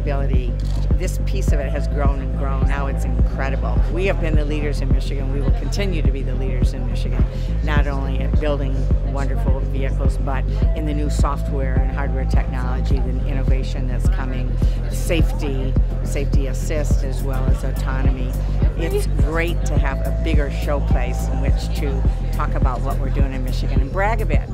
mobility, this piece of it has grown and grown. Now it's incredible. We have been the leaders in Michigan. We will continue to be the leaders in Michigan, not only at building wonderful vehicles, but in the new software and hardware technology, the innovation that's coming, safety, safety assist, as well as autonomy. It's great to have a bigger showplace in which to talk about what we're doing in Michigan and brag a bit.